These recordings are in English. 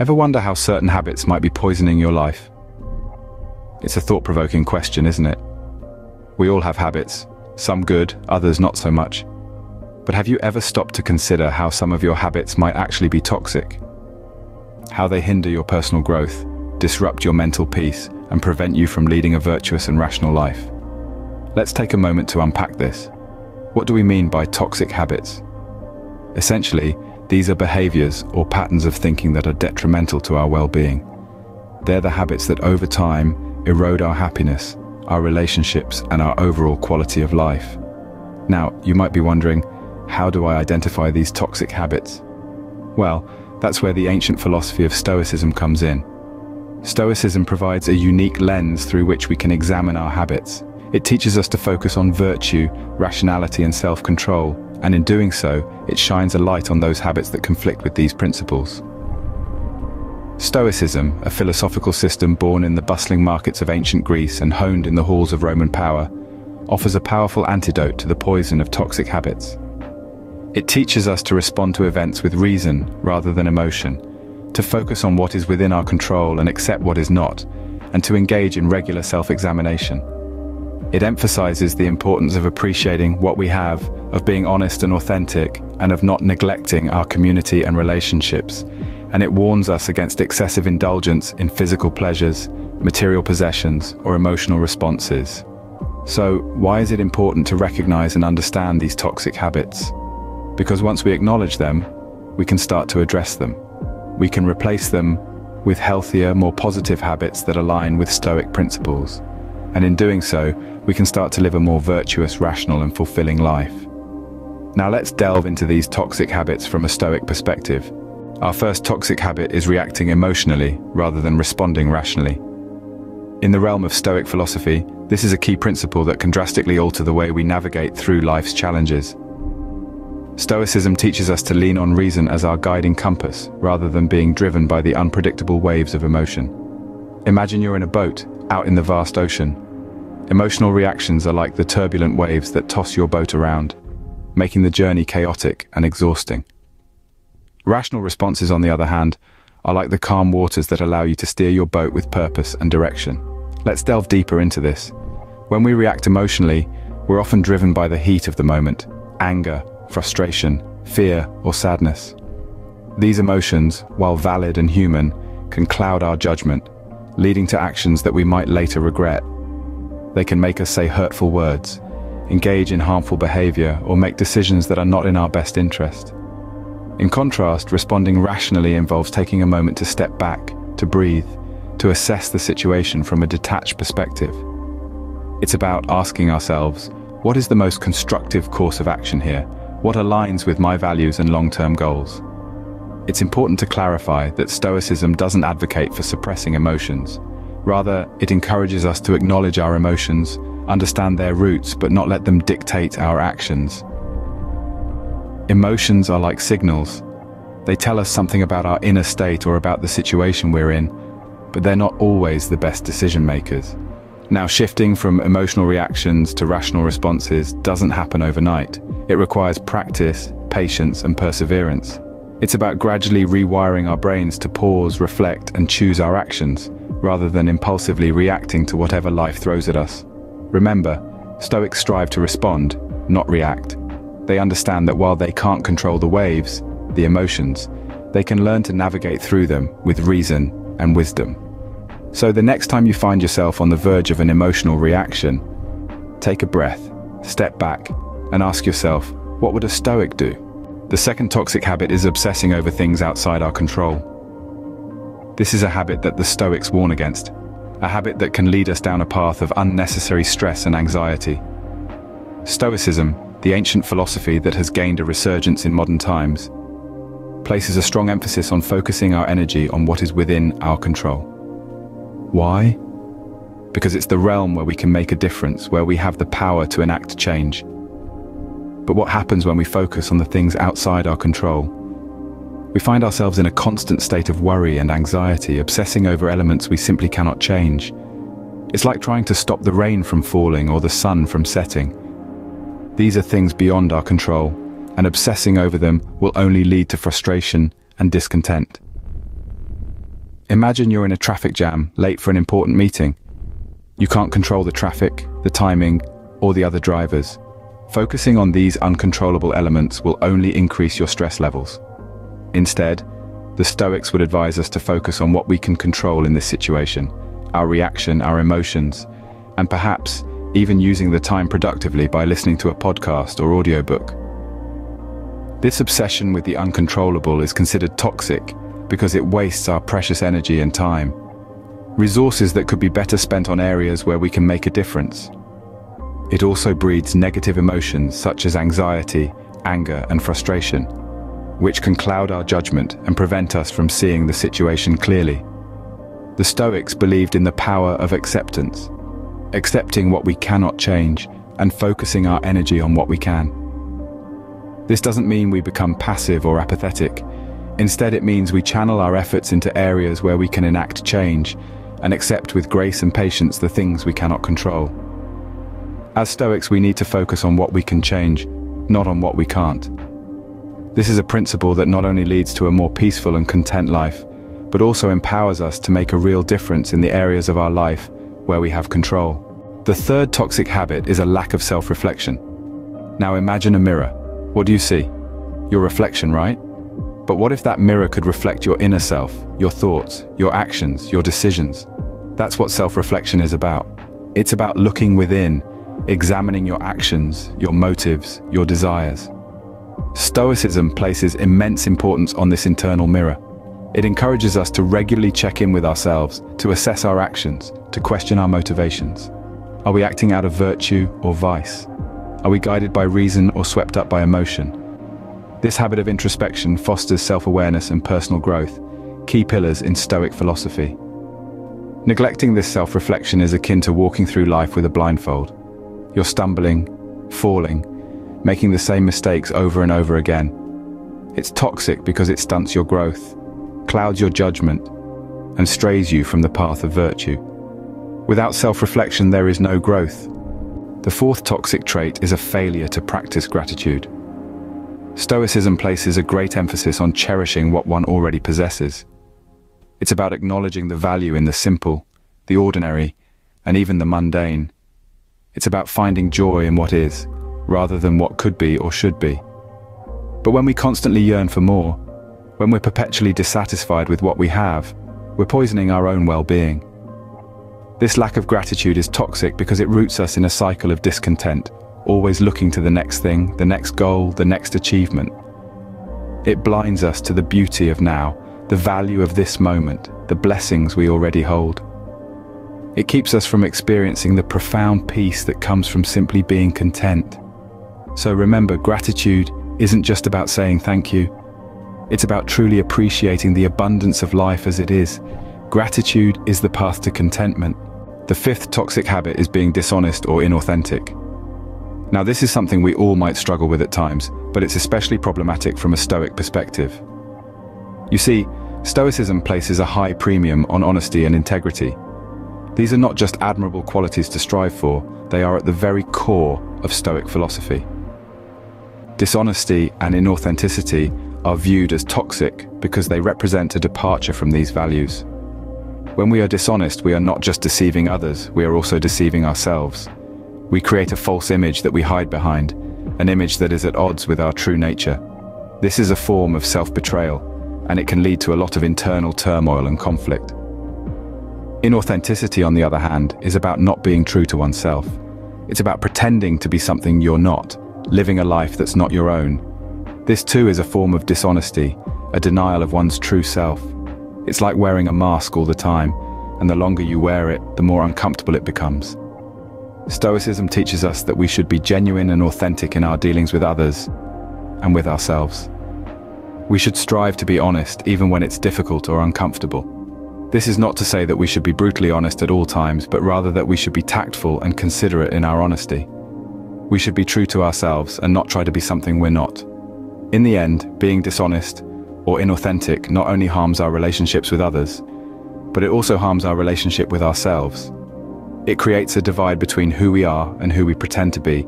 Ever wonder how certain habits might be poisoning your life? It's a thought-provoking question, isn't it? We all have habits, some good, others not so much. But have you ever stopped to consider how some of your habits might actually be toxic? How they hinder your personal growth, disrupt your mental peace, and prevent you from leading a virtuous and rational life? Let's take a moment to unpack this. What do we mean by toxic habits? Essentially, these are behaviors or patterns of thinking that are detrimental to our well-being. They're the habits that over time erode our happiness, our relationships and our overall quality of life. Now, you might be wondering, how do I identify these toxic habits? Well, that's where the ancient philosophy of Stoicism comes in. Stoicism provides a unique lens through which we can examine our habits. It teaches us to focus on virtue, rationality and self-control, and in doing so, it shines a light on those habits that conflict with these principles. Stoicism, a philosophical system born in the bustling markets of ancient Greece and honed in the halls of Roman power, offers a powerful antidote to the poison of toxic habits. It teaches us to respond to events with reason rather than emotion, to focus on what is within our control and accept what is not, and to engage in regular self-examination. It emphasizes the importance of appreciating what we have, of being honest and authentic, and of not neglecting our community and relationships. And it warns us against excessive indulgence in physical pleasures, material possessions, or emotional responses. So, why is it important to recognize and understand these toxic habits? Because once we acknowledge them, we can start to address them. We can replace them with healthier, more positive habits that align with Stoic principles. And in doing so, we can start to live a more virtuous, rational and fulfilling life. Now let's delve into these toxic habits from a Stoic perspective. Our first toxic habit is reacting emotionally rather than responding rationally. In the realm of Stoic philosophy, this is a key principle that can drastically alter the way we navigate through life's challenges. Stoicism teaches us to lean on reason as our guiding compass, rather than being driven by the unpredictable waves of emotion. Imagine you're in a boat, out in the vast ocean, Emotional reactions are like the turbulent waves that toss your boat around, making the journey chaotic and exhausting. Rational responses, on the other hand, are like the calm waters that allow you to steer your boat with purpose and direction. Let's delve deeper into this. When we react emotionally, we're often driven by the heat of the moment, anger, frustration, fear, or sadness. These emotions, while valid and human, can cloud our judgment, leading to actions that we might later regret they can make us say hurtful words, engage in harmful behavior, or make decisions that are not in our best interest. In contrast, responding rationally involves taking a moment to step back, to breathe, to assess the situation from a detached perspective. It's about asking ourselves, what is the most constructive course of action here? What aligns with my values and long-term goals? It's important to clarify that Stoicism doesn't advocate for suppressing emotions. Rather, it encourages us to acknowledge our emotions, understand their roots, but not let them dictate our actions. Emotions are like signals. They tell us something about our inner state or about the situation we're in, but they're not always the best decision makers. Now, shifting from emotional reactions to rational responses doesn't happen overnight. It requires practice, patience, and perseverance. It's about gradually rewiring our brains to pause, reflect, and choose our actions rather than impulsively reacting to whatever life throws at us. Remember, Stoics strive to respond, not react. They understand that while they can't control the waves, the emotions, they can learn to navigate through them with reason and wisdom. So the next time you find yourself on the verge of an emotional reaction, take a breath, step back, and ask yourself, what would a Stoic do? The second toxic habit is obsessing over things outside our control. This is a habit that the Stoics warn against, a habit that can lead us down a path of unnecessary stress and anxiety. Stoicism, the ancient philosophy that has gained a resurgence in modern times, places a strong emphasis on focusing our energy on what is within our control. Why? Because it's the realm where we can make a difference, where we have the power to enact change. But what happens when we focus on the things outside our control? We find ourselves in a constant state of worry and anxiety, obsessing over elements we simply cannot change. It's like trying to stop the rain from falling or the sun from setting. These are things beyond our control, and obsessing over them will only lead to frustration and discontent. Imagine you're in a traffic jam, late for an important meeting. You can't control the traffic, the timing, or the other drivers. Focusing on these uncontrollable elements will only increase your stress levels. Instead, the Stoics would advise us to focus on what we can control in this situation, our reaction, our emotions, and perhaps even using the time productively by listening to a podcast or audiobook. This obsession with the uncontrollable is considered toxic because it wastes our precious energy and time, resources that could be better spent on areas where we can make a difference. It also breeds negative emotions such as anxiety, anger and frustration, which can cloud our judgment and prevent us from seeing the situation clearly. The Stoics believed in the power of acceptance, accepting what we cannot change and focusing our energy on what we can. This doesn't mean we become passive or apathetic. Instead, it means we channel our efforts into areas where we can enact change and accept with grace and patience the things we cannot control. As Stoics, we need to focus on what we can change, not on what we can't. This is a principle that not only leads to a more peaceful and content life, but also empowers us to make a real difference in the areas of our life where we have control. The third toxic habit is a lack of self-reflection. Now imagine a mirror. What do you see? Your reflection, right? But what if that mirror could reflect your inner self, your thoughts, your actions, your decisions? That's what self-reflection is about. It's about looking within, examining your actions, your motives, your desires. Stoicism places immense importance on this internal mirror. It encourages us to regularly check in with ourselves, to assess our actions, to question our motivations. Are we acting out of virtue or vice? Are we guided by reason or swept up by emotion? This habit of introspection fosters self-awareness and personal growth, key pillars in Stoic philosophy. Neglecting this self-reflection is akin to walking through life with a blindfold. You're stumbling, falling, making the same mistakes over and over again. It's toxic because it stunts your growth, clouds your judgment, and strays you from the path of virtue. Without self-reflection, there is no growth. The fourth toxic trait is a failure to practice gratitude. Stoicism places a great emphasis on cherishing what one already possesses. It's about acknowledging the value in the simple, the ordinary, and even the mundane. It's about finding joy in what is, rather than what could be or should be. But when we constantly yearn for more, when we're perpetually dissatisfied with what we have, we're poisoning our own well-being. This lack of gratitude is toxic because it roots us in a cycle of discontent, always looking to the next thing, the next goal, the next achievement. It blinds us to the beauty of now, the value of this moment, the blessings we already hold. It keeps us from experiencing the profound peace that comes from simply being content. So remember, gratitude isn't just about saying thank you. It's about truly appreciating the abundance of life as it is. Gratitude is the path to contentment. The fifth toxic habit is being dishonest or inauthentic. Now this is something we all might struggle with at times, but it's especially problematic from a Stoic perspective. You see, Stoicism places a high premium on honesty and integrity. These are not just admirable qualities to strive for, they are at the very core of Stoic philosophy. Dishonesty and inauthenticity are viewed as toxic because they represent a departure from these values. When we are dishonest, we are not just deceiving others, we are also deceiving ourselves. We create a false image that we hide behind, an image that is at odds with our true nature. This is a form of self-betrayal, and it can lead to a lot of internal turmoil and conflict. Inauthenticity, on the other hand, is about not being true to oneself. It's about pretending to be something you're not, living a life that's not your own. This too is a form of dishonesty, a denial of one's true self. It's like wearing a mask all the time, and the longer you wear it, the more uncomfortable it becomes. Stoicism teaches us that we should be genuine and authentic in our dealings with others and with ourselves. We should strive to be honest even when it's difficult or uncomfortable. This is not to say that we should be brutally honest at all times, but rather that we should be tactful and considerate in our honesty. We should be true to ourselves and not try to be something we're not. In the end, being dishonest or inauthentic not only harms our relationships with others, but it also harms our relationship with ourselves. It creates a divide between who we are and who we pretend to be,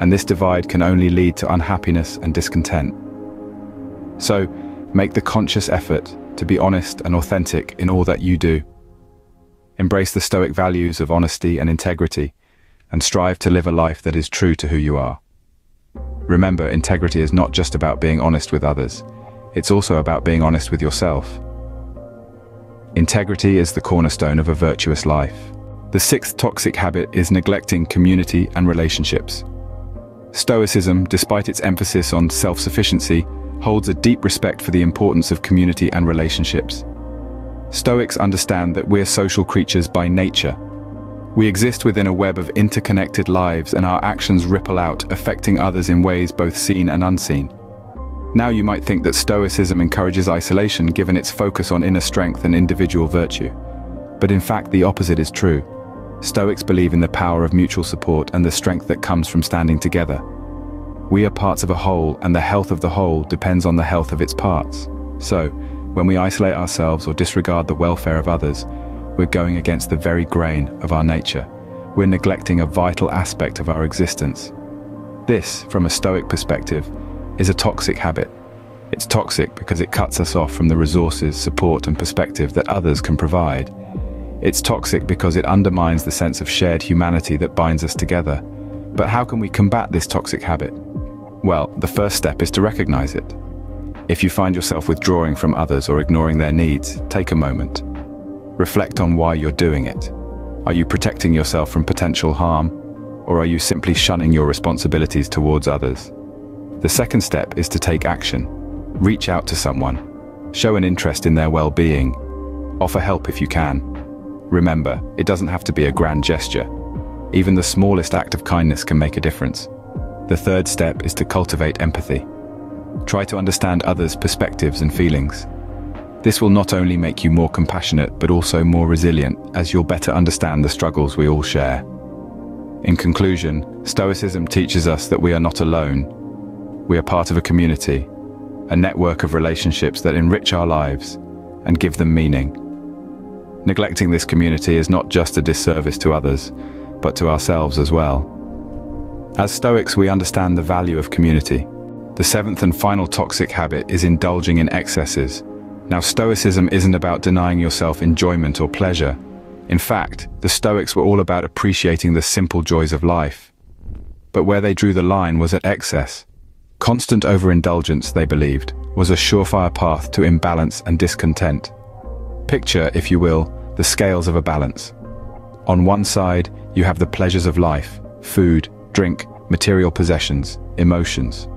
and this divide can only lead to unhappiness and discontent. So, make the conscious effort to be honest and authentic in all that you do. Embrace the Stoic values of honesty and integrity, and strive to live a life that is true to who you are. Remember, integrity is not just about being honest with others, it's also about being honest with yourself. Integrity is the cornerstone of a virtuous life. The sixth toxic habit is neglecting community and relationships. Stoicism, despite its emphasis on self-sufficiency, holds a deep respect for the importance of community and relationships. Stoics understand that we're social creatures by nature. We exist within a web of interconnected lives and our actions ripple out, affecting others in ways both seen and unseen. Now you might think that Stoicism encourages isolation given its focus on inner strength and individual virtue. But in fact the opposite is true. Stoics believe in the power of mutual support and the strength that comes from standing together. We are parts of a whole and the health of the whole depends on the health of its parts. So, when we isolate ourselves or disregard the welfare of others, we're going against the very grain of our nature. We're neglecting a vital aspect of our existence. This, from a Stoic perspective, is a toxic habit. It's toxic because it cuts us off from the resources, support and perspective that others can provide. It's toxic because it undermines the sense of shared humanity that binds us together. But how can we combat this toxic habit? Well, the first step is to recognize it. If you find yourself withdrawing from others or ignoring their needs, take a moment. Reflect on why you're doing it. Are you protecting yourself from potential harm? Or are you simply shunning your responsibilities towards others? The second step is to take action. Reach out to someone. Show an interest in their well-being. Offer help if you can. Remember, it doesn't have to be a grand gesture. Even the smallest act of kindness can make a difference. The third step is to cultivate empathy. Try to understand others' perspectives and feelings. This will not only make you more compassionate but also more resilient as you'll better understand the struggles we all share. In conclusion, Stoicism teaches us that we are not alone we are part of a community, a network of relationships that enrich our lives and give them meaning. Neglecting this community is not just a disservice to others, but to ourselves as well. As Stoics, we understand the value of community. The seventh and final toxic habit is indulging in excesses. Now, Stoicism isn't about denying yourself enjoyment or pleasure. In fact, the Stoics were all about appreciating the simple joys of life. But where they drew the line was at excess. Constant overindulgence, they believed, was a surefire path to imbalance and discontent. Picture, if you will, the scales of a balance. On one side, you have the pleasures of life, food, drink, material possessions, emotions.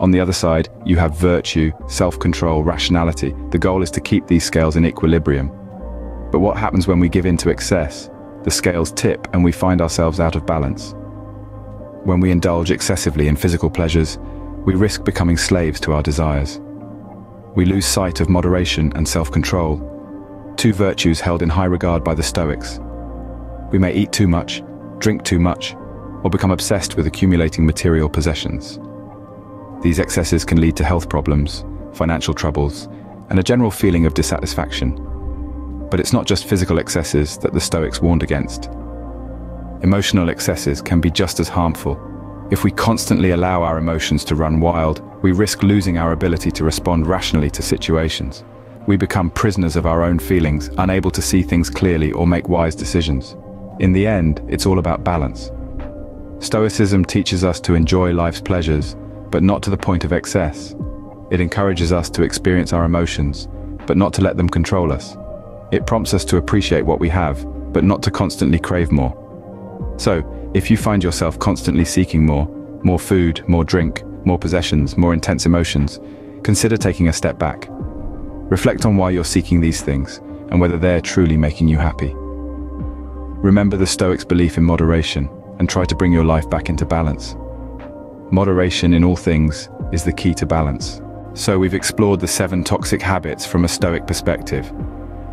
On the other side, you have virtue, self-control, rationality. The goal is to keep these scales in equilibrium. But what happens when we give in to excess? The scales tip and we find ourselves out of balance. When we indulge excessively in physical pleasures, we risk becoming slaves to our desires. We lose sight of moderation and self-control, two virtues held in high regard by the Stoics. We may eat too much, drink too much, or become obsessed with accumulating material possessions. These excesses can lead to health problems, financial troubles, and a general feeling of dissatisfaction. But it's not just physical excesses that the Stoics warned against. Emotional excesses can be just as harmful if we constantly allow our emotions to run wild, we risk losing our ability to respond rationally to situations. We become prisoners of our own feelings, unable to see things clearly or make wise decisions. In the end, it's all about balance. Stoicism teaches us to enjoy life's pleasures, but not to the point of excess. It encourages us to experience our emotions, but not to let them control us. It prompts us to appreciate what we have, but not to constantly crave more. So, if you find yourself constantly seeking more, more food, more drink, more possessions, more intense emotions, consider taking a step back. Reflect on why you're seeking these things and whether they're truly making you happy. Remember the Stoics' belief in moderation and try to bring your life back into balance. Moderation in all things is the key to balance. So we've explored the seven toxic habits from a Stoic perspective.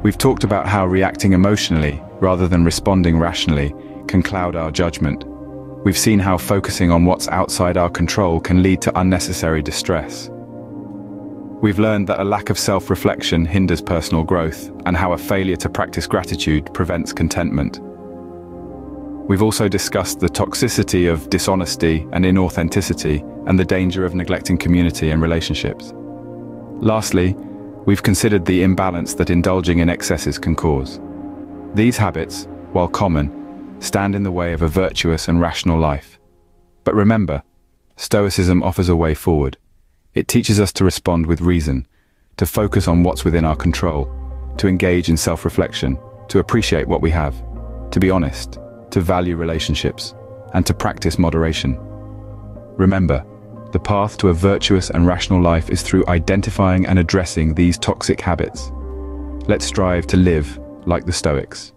We've talked about how reacting emotionally, rather than responding rationally, can cloud our judgment. We've seen how focusing on what's outside our control can lead to unnecessary distress. We've learned that a lack of self-reflection hinders personal growth and how a failure to practice gratitude prevents contentment. We've also discussed the toxicity of dishonesty and inauthenticity and the danger of neglecting community and relationships. Lastly, we've considered the imbalance that indulging in excesses can cause. These habits, while common, stand in the way of a virtuous and rational life. But remember, Stoicism offers a way forward. It teaches us to respond with reason, to focus on what's within our control, to engage in self-reflection, to appreciate what we have, to be honest, to value relationships, and to practice moderation. Remember, the path to a virtuous and rational life is through identifying and addressing these toxic habits. Let's strive to live like the Stoics.